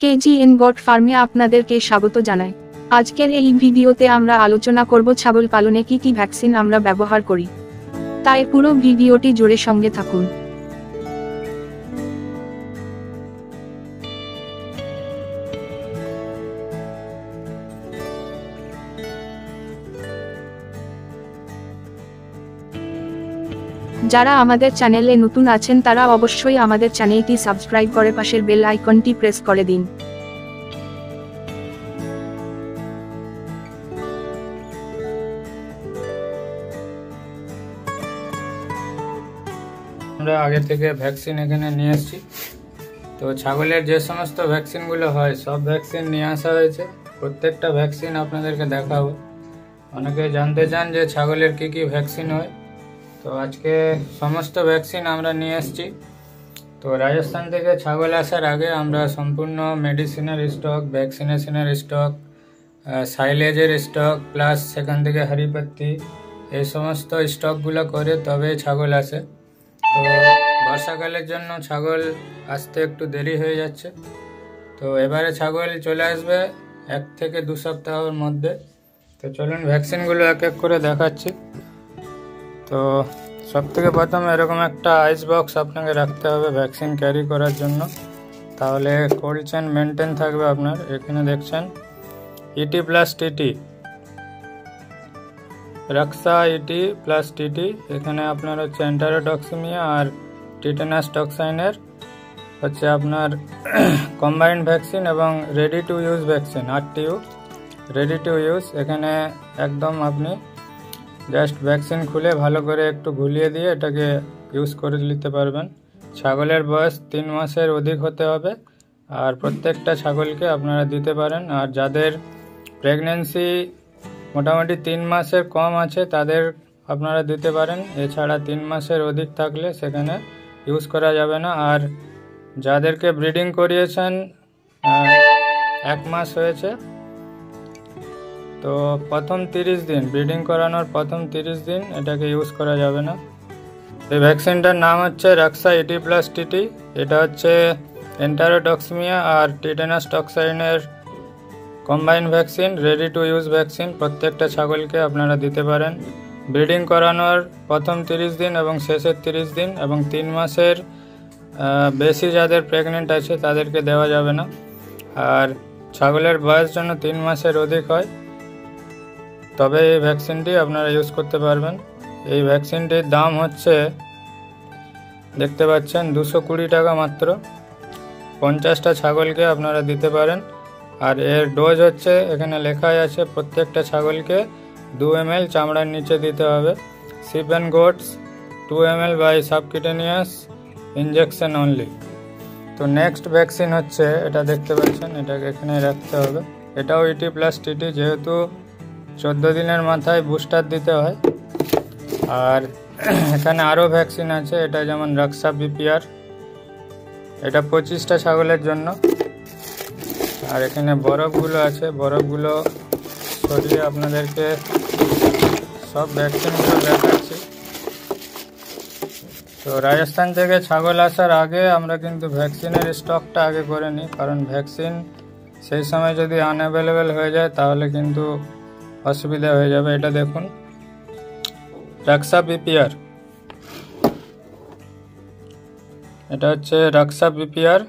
KGN god ফার্মে আপনাদেরকে স্বাগত জানাই। আজকের এই ভিডিওতে আমরা আলোচনা করব ছাগল পালনে কি কি ভ্যাকসিন আমরা ব্যবহার করি। তাই পুরো ভিডিওটি জুড়ে সঙ্গে থাকুন। যারা আমাদের চ্যানেলে নতুন আছেন তারা অবশ্যই আমাদের চ্যানেলটি সাবস্ক্রাইব করে পাশের বেল আইকনটি প্রেস করে দিন। আমরা আগে থেকে ভ্যাকসিন এখানে নিয়ে এসেছি। তো ছাগলের যে সমস্ত ভ্যাকসিনগুলো হয়, সব ভ্যাকসিন নিয়ে আসা হয়েছে। প্রত্যেকটা ভ্যাকসিন আপনাদেরকে দেখাবো। অনেকে জানতে চান যে ছাগলের কি কি ভ্যাকসিন হয়। তো আজকে সমস্ত ভ্যাকসিন আমরা নিয়ে এসেছি। তো রাজস্থান থেকে ছাগল আসার আগে আমরা সম্পূর্ণ মেডিসিনের স্টক ভ্যাকসিনেশনের স্টক সাইলেজের স্টক প্লাস সেখান থেকে হারিপাত্তি এই সমস্ত স্টকগুলো করে তবে ছাগল আসে। তো বর্ষাকালের জন্য ছাগল আসতে একটু দেরি হয়ে যাচ্ছে। তো এবারে ছাগল চলে আসবে এক থেকে দু সপ্তাহের মধ্যে। তো চলুন ভ্যাকসিনগুলো এক এক করে দেখাচ্ছি। তো সব থেকে প্রথমে এরকম একটা আইস বক্স আপনাকে রাখতে হবে ভ্যাকসিন ক্যারি করার জন্য। তাহলে কোল্ড চেন মেনটেন থাকবে আপনার। এখানে দেখছেন ET plus TT Raksha ET plus TT এখানে আপনার হচ্ছে এন্টারোটক্সিমিয়া আর টিটেনাস টক্সাইনের হচ্ছে আপনার কম্বাইন্ড ভ্যাকসিন এবং ready to use vaccine RTU ready to use এখানে একদম আপনি জাস্ট ভ্যাকসিন খুলে ভালো করে একটু ঘুলিয়ে দিয়ে এটাকে ইউজ করে নিতে পারবেন। ছাগলের বয়স তিন মাসের অধিক হতে হবে। আর প্রত্যেকটা ছাগলকে আপনারা দিতে পারেন। আর যাদের প্রেগনেন্সি মোটামুটি তিন মাসের কম আছে, তাদের আপনারা দিতে পারেন। এছাড়া তিন মাসের অধিক থাকলে সেখানে ইউজ করা যাবে না। আর যাদেরকে ব্রিডিং করিয়েছেন এক মাস হয়েছে তো প্রথম তিরিশ দিন, ব্রিডিং করানোর প্রথম তিরিশ দিন এটাকে ইউজ করা যাবে না। এই ভ্যাকসিনটার নাম হচ্ছে রাক্সা ইটি প্লাস টিটি এটা হচ্ছে এন্টারোটক্সমিয়া আর tetanus টক্সাইনের combine vaccine ready to use vaccine প্রত্যেকটা ছাগলকে আপনারা দিতে পারেন। ব্রিডিং করানোর প্রথম তিরিশ দিন এবং শেষের তিরিশ দিন এবং তিন মাসের বেশি যাদের প্রেগনেন্ট আছে তাদেরকে দেওয়া যাবে না। আর ছাগলের বয়স জন্য তিন মাসের অধিক হয় তবে এই ভ্যাকসিনটি আপনারা ইউজ করতে পারবেন। এই ভ্যাকসিনটির দাম হচ্ছে, দেখতে পাচ্ছেন, দুশো কুড়ি টাকা মাত্র। পঞ্চাশটা ছাগলকে আপনারা দিতে পারেন। আর এর ডোজ হচ্ছে, এখানে লেখাই আছে, প্রত্যেকটা ছাগলকে দু এম এল চামড়ার নিচে দিতে হবে। Sheep and goats two M L by subcutaneous injection only তো নেক্সট ভ্যাকসিন হচ্ছে, এটা দেখতে পাচ্ছেন, এটাকে এখানে রাখতে হবে। এটাও ইটি প্লাস টিটি যেহেতু চোদ্দ দিনের মাথায় বুস্টার দিতে হয়। আর এখানে আরও ভ্যাকসিন আছে, এটা যেমন রাক্সা বিপিআর এটা পঁচিশটা ছাগলের জন্য। আর এখানে বরফগুলো আছে, বরফগুলো সরিয়ে আপনাদেরকে সব ভ্যাকসিনগুলো দেখাচ্ছি। তো রাজস্থান থেকে ছাগল আসার আগে আমরা কিন্তু ভ্যাকসিনের স্টকটা আগে করে নিই, কারণ ভ্যাকসিন সেই সময় যদি আনঅ্যাভেলেবেল হয়ে যায়, তাহলে কিন্তু অসুবিধা হয়ে যাবে, এটা দেখুন। রাক্সা বিপিআর। এটা হচ্ছে রাক্সা বিপিআর।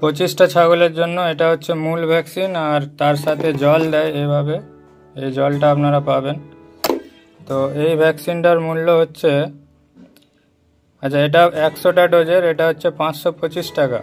পঁচিশটা ছাগলের জন্য এটা হচ্ছে মূল ভ্যাকসিন, আর তার সাথে জল দেয় এভাবে। এই জলটা আপনারা পাবেন। তো এই ভ্যাকসিনটার মূল্য হচ্ছে আচ্ছা এটা একশোটা ডোজের, এটা হচ্ছে পাঁচশো পঁচিশ টাকা।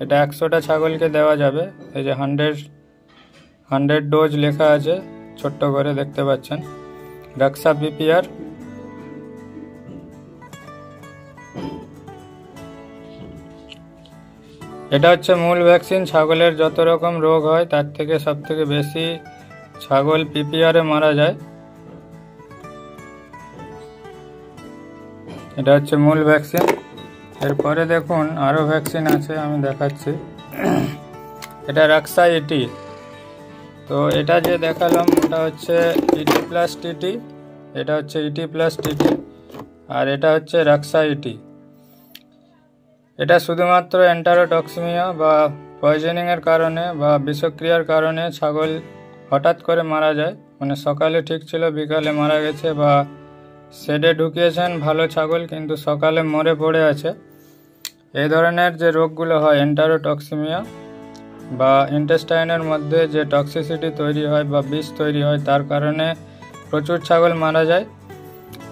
এটা একশোটা ছাগলকে দেওয়া যাবে। এই যে হান্ড্রেড হান্ড্রেড ডোজ লেখা আছে, ছোট্ট করে দেখতে পাচ্ছেন। রাক্সা বিপিআর এটা হচ্ছে মূল ভ্যাকসিন, ছাগলের যত রকম রোগ হয়, তার থেকে সব থেকে বেশি ছাগল পিপিআরে মারা যায়। এটা হচ্ছে মূল ভ্যাকসিন। এরপরে দেখুন আরও ভ্যাকসিন আছে, আমি দেখাচ্ছি। এটা রাক্সা ইটি তো এটা যে দেখালাম ওটা হচ্ছে ইটি প্লাস টিটি এটা হচ্ছে ইটি প্লাস টিটি আর এটা হচ্ছে রাক্সা ইটি এটা শুধুমাত্র এন্টারোটক্সিমিয়া বা পয়জনিংয়ের কারণে বা বিষক্রিয়ার কারণে ছাগল হঠাৎ করে মারা যায়। মানে সকালে ঠিক ছিল, বিকালে মারা গেছে বা শেডে ঢুকিয়েছেন ভালো ছাগল, কিন্তু সকালে মরে পড়ে আছে। এই ধরনের যে রোগগুলো হয় এন্টারোটক্সিমিয়া বা ইন্টেস্টাইনের মধ্যে যে টক্সিসিটি তৈরি হয় বা বিষ তৈরি হয়, তার কারণে প্রচুর ছাগল মারা যায়।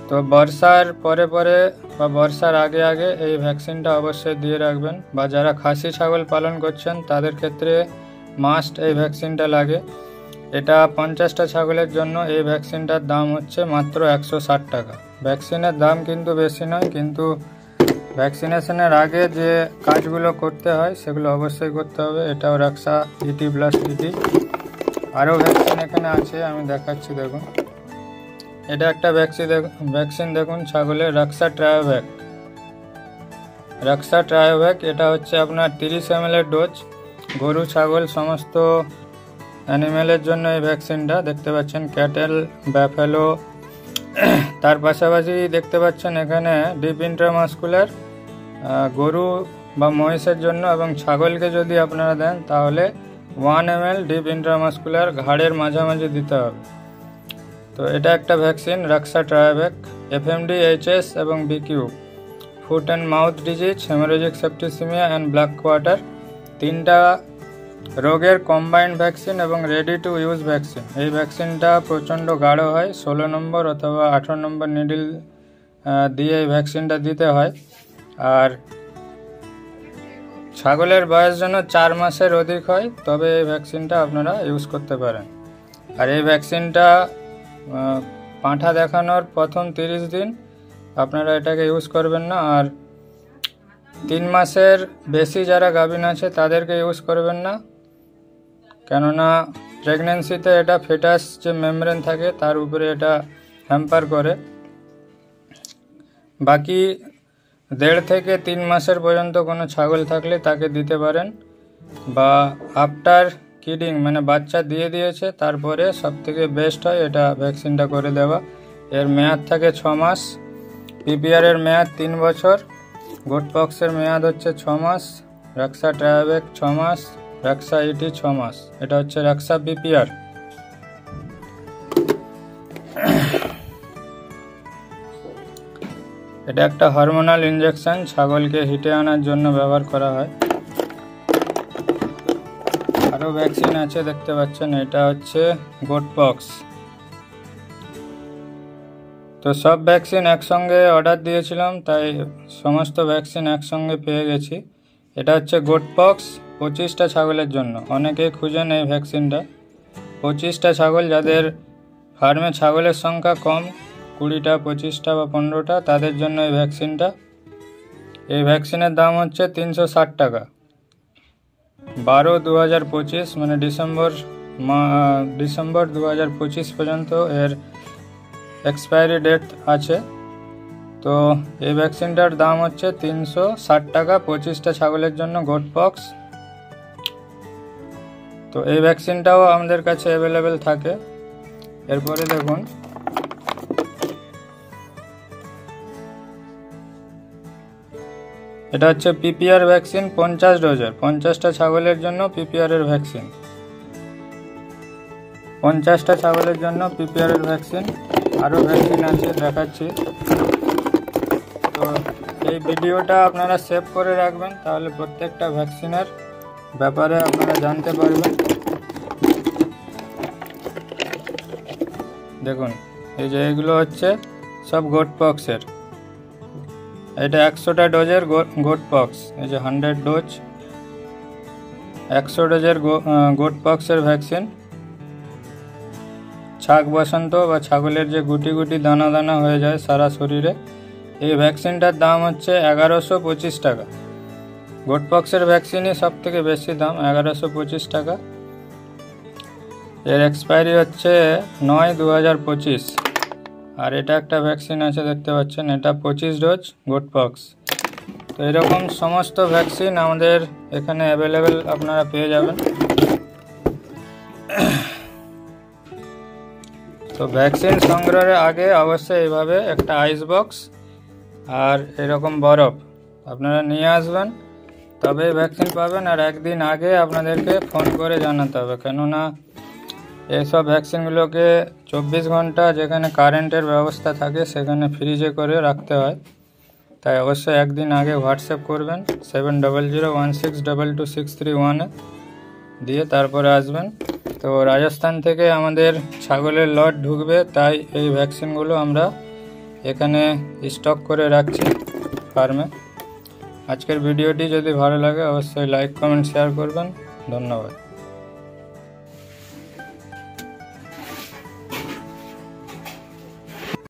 তো বর্ষার পরে পরে বা বর্ষার আগে আগে এই ভ্যাকসিনটা অবশ্যই দিয়ে রাখবেন বা যারা খাসি ছাগল পালন করছেন, তাদের ক্ষেত্রে মাস্ট এই ভ্যাকসিনটা লাগে। এটা পঞ্চাশটা ছাগলের জন্য এই ভ্যাকসিনটার দাম হচ্ছে মাত্র একশো ষাট টাকা। ভ্যাকসিনের দাম কিন্তু বেশি নয়, কিন্তু ভ্যাকসিনেশনের আগে যে কাজগুলো করতে হয়, সেগুলো অবশ্যই করতে হবে। এটাও রাক্সা ইটি প্লাস ইটি আরও ভ্যাকসিন এখানে আছে, আমি দেখাচ্ছি, দেখুন। এটা একটা ভ্যাকসিন ভ্যাকসিন দেখুন, ছাগলের রাক্সা ট্রায়োভ্যাক রাক্সা ট্রায়োভ্যাক এটা হচ্ছে আপনার তিরিশ এম ডোজ গরু, ছাগল, সমস্ত অ্যানিমেলের জন্য এই ভ্যাকসিনটা দেখতে পাচ্ছেন ক্যাটেল ব্যাফেলো তার পাশাপাশি দেখতে পাচ্ছেন, এখানে ডিপ ইন্ট্রামাস্কুলার গরু বা মহিষের জন্য এবং ছাগলকে যদি আপনারা দেন, তাহলে one M L deep intramuscular ঘাড়ের মাঝামাঝি দিতে হবে। তো এটা একটা vaccine Raksha Triovac FMD HS এবং BQ foot and mouth disease haemorrhagic septicaemia and black quarter তিনটা রোগের কম্বাইন্ড ভ্যাকসিন এবং রেডি টু ইউজ ভ্যাকসিন এই ভ্যাকসিনটা প্রচণ্ড গাঢ় হয়, ষোলো নম্বর অথবা আঠারো নম্বর নিডিল দিয়ে এই ভ্যাকসিনটা দিতে হয়। আর ছাগলের বয়স যেন চার মাসের অধিক হয়, তবে এই ভ্যাকসিনটা আপনারা ইউজ করতে পারেন। আর এই ভ্যাকসিনটা পাঁঠা দেখানোর প্রথম তিরিশ দিন আপনারা এটাকে ইউজ করবেন না, আর তিন মাসের বেশি যারা গাভিন আছে তাদেরকে ইউজ করবেন না। কেননা প্রেগনেন্সিতে এটা ফেটাস যে মেমব্রেন থাকে তার উপরে এটা হ্যাম্পার করে। বাকি দেড় থেকে তিন মাসের পর্যন্ত কোনো ছাগল থাকলে তাকে দিতে পারেন বা আফটার কিডিং মানে বাচ্চা দিয়ে দিয়েছে, তারপরে সব থেকে বেস্ট হয় এটা ভ্যাকসিনটা করে দেওয়া। এর মেয়াদ থাকে ছ মাস পিপিআরের মেয়াদ তিন বছর গোটপক্সের মেয়াদ হচ্ছে ছ মাস, রাক্সা ট্রায়াবেক ছ মাস, রাক্সা ইটি ছ মাস, এটা হচ্ছে রাক্সা বিপিআর এটা একটা হরমোনাল ইঞ্জেকশন ছাগলকে হিটে আনার জন্য ব্যবহার করা হয়। আরও ভ্যাকসিন আছে, দেখতে পাচ্ছেন, এটা হচ্ছে গোটপক্স তো সব ভ্যাকসিন একসঙ্গে অর্ডার দিয়েছিলাম, তাই সমস্ত ভ্যাকসিন একসঙ্গে পেয়ে গেছি। এটা হচ্ছে গোটপক্স পঁচিশটা ছাগলের জন্য। অনেকেই খুঁজেন এই ভ্যাকসিনটা পঁচিশটা ছাগল যাদের ফার্মে ছাগলের সংখ্যা কম কুড়িটা, পঁচিশটা বা পনেরোটা, তাদের জন্য এই ভ্যাকসিনটা। এই ভ্যাকসিনের দাম হচ্ছে তিনশো ষাট টাকা। বারো দু হাজার পঁচিশ মানে ডিসেম্বর ডিসেম্বর দু হাজার পঁচিশ পর্যন্ত এর এক্সপায়ারি ডেট আছে। তো এই ভ্যাকসিনটার দাম হচ্ছে তিনশো ষাট টাকা, পঁচিশটা ছাগলের জন্য গোটপক্স তো এই ভ্যাকসিনটাও আমাদের কাছে অ্যাভেলেবেল থাকে। এরপরে দেখুন। এটা হচ্ছে পিপিআর ভ্যাকসিন পঞ্চাশ ডোজের পঞ্চাশটা ছাগলের জন্য পিপিআর এর ভ্যাকসিন পঞ্চাশটা ছাগলের জন্য পিপিআর এর ভ্যাকসিন আরও ভ্যাকসিন আছে, দেখাচ্ছি। তো এই ভিডিওটা আপনারা সেভ করে রাখবেন, তাহলে প্রত্যেকটা ভ্যাকসিনের ব্যাপারে আপনারা জানতে পারবেন। দেখুন, এই যে এগুলো হচ্ছে সব গোট পক্সের এটা একশোটা ডোজের গোট পক্স এই যে হান্ড্রেড ডোজ একশো ডোজের গোট পক্সের ভ্যাকসিন ছাগ বসন্ত বা ছাগলের যে গুটি গুটি দানা দানা হয়ে যায় সারা শরীরে, এই ভ্যাকসিনটার দাম হচ্ছে এগারোশো পঁচিশ টাকা। গোটপক্সের ভ্যাকসিনই সব থেকে বেশি দাম, এগারোশো পঁচিশ টাকা। এর এক্সপায়ারি হচ্ছে নয় দু হাজার পঁচিশ। আর এটা একটা ভ্যাকসিন আছে, দেখতে পাচ্ছেন। এটা পঁচিশ ডোজ গোটপক্স তো এরকম সমস্ত ভ্যাকসিন আমাদের এখানে অ্যাভেলেবেল আপনারা পেয়ে যাবেন। তো ভ্যাকসিন সংগ্রহের আগে অবশ্যই এইভাবে একটা আইস বক্স আর এরকম বরফ আপনারা নিয়ে আসবেন। তবেই ভ্যাকসিন পাবেন আর একদিন আগে আপনাদেরকে ফোন করে জানাতে হবে। কেননা এইসব ভ্যাকসিনগুলোকে চব্বিশ ঘণ্টা যেখানে কারেন্টের ব্যবস্থা থাকে, সেখানে ফ্রিজে করে রাখতে হয়। তাই অবশ্যই একদিন আগে হোয়াটসঅ্যাপ করবেন seven double zero one six double two six three ওয়ানে দিয়ে তারপরে আসবেন। তো রাজস্থান থেকে আমাদের ছাগলের লট ঢুকবে, তাই এই ভ্যাকসিনগুলো আমরা এখানে স্টক করে রাখছি ফার্মে আজকের ভিডিওটি যদি ভালো লাগে, অবশ্যই লাইক কমেন্ট শেয়ার করবেন। ধন্যবাদ।